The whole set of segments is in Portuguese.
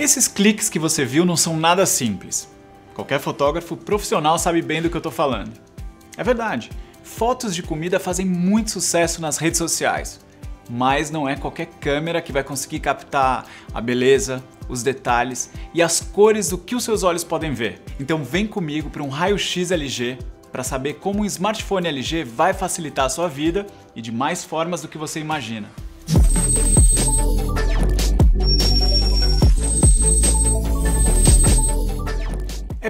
Esses cliques que você viu não são nada simples. Qualquer fotógrafo profissional sabe bem do que eu tô falando. É verdade, fotos de comida fazem muito sucesso nas redes sociais, mas não é qualquer câmera que vai conseguir captar a beleza, os detalhes e as cores do que os seus olhos podem ver. Então vem comigo para um raio-x LG para saber como um smartphone LG vai facilitar a sua vida e de mais formas do que você imagina.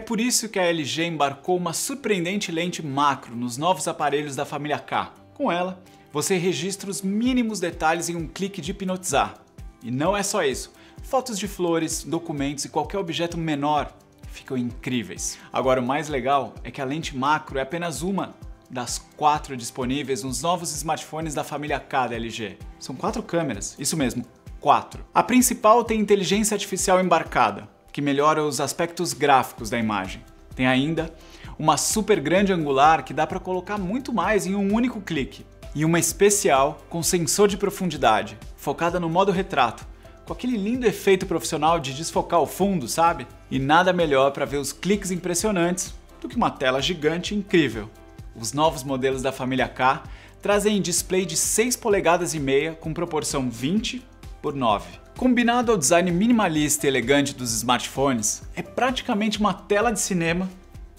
É por isso que a LG embarcou uma surpreendente lente macro nos novos aparelhos da família K. Com ela, você registra os mínimos detalhes em um clique de hipnotizar. E não é só isso. Fotos de flores, documentos e qualquer objeto menor ficam incríveis. Agora, o mais legal é que a lente macro é apenas uma das quatro disponíveis nos novos smartphones da família K da LG. São quatro câmeras, isso mesmo, quatro. A principal tem inteligência artificial embarcada, que melhora os aspectos gráficos da imagem. Tem ainda uma super grande angular que dá para colocar muito mais em um único clique. E uma especial com sensor de profundidade, focada no modo retrato, com aquele lindo efeito profissional de desfocar o fundo, sabe? E nada melhor para ver os cliques impressionantes do que uma tela gigante incrível. Os novos modelos da família K trazem display de 6 polegadas e meia com proporção 20 por 9. Combinado ao design minimalista e elegante dos smartphones, é praticamente uma tela de cinema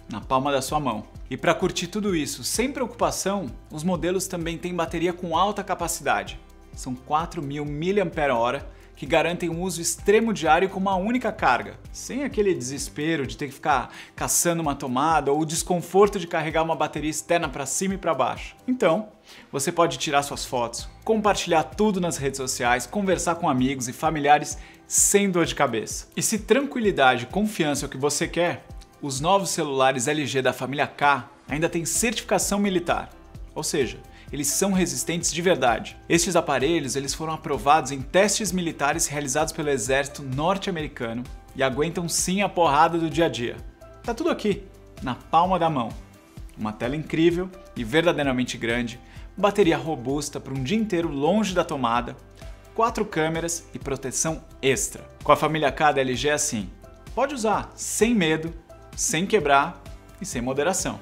na palma da sua mão. E para curtir tudo isso sem preocupação, os modelos também têm bateria com alta capacidade. São 4.000 mAh que garantem um uso extremo diário com uma única carga, sem aquele desespero de ter que ficar caçando uma tomada ou o desconforto de carregar uma bateria externa para cima e para baixo. Então, você pode tirar suas fotos, compartilhar tudo nas redes sociais, conversar com amigos e familiares sem dor de cabeça. E se tranquilidade e confiança é o que você quer, os novos celulares LG da família K ainda têm certificação militar, ou seja, eles são resistentes de verdade. Estes aparelhos eles foram aprovados em testes militares realizados pelo exército norte-americano e aguentam sim a porrada do dia a dia. Tá tudo aqui, na palma da mão. Uma tela incrível e verdadeiramente grande, bateria robusta para um dia inteiro longe da tomada, quatro câmeras e proteção extra. Com a família K da LG é assim, pode usar sem medo, sem quebrar e sem moderação.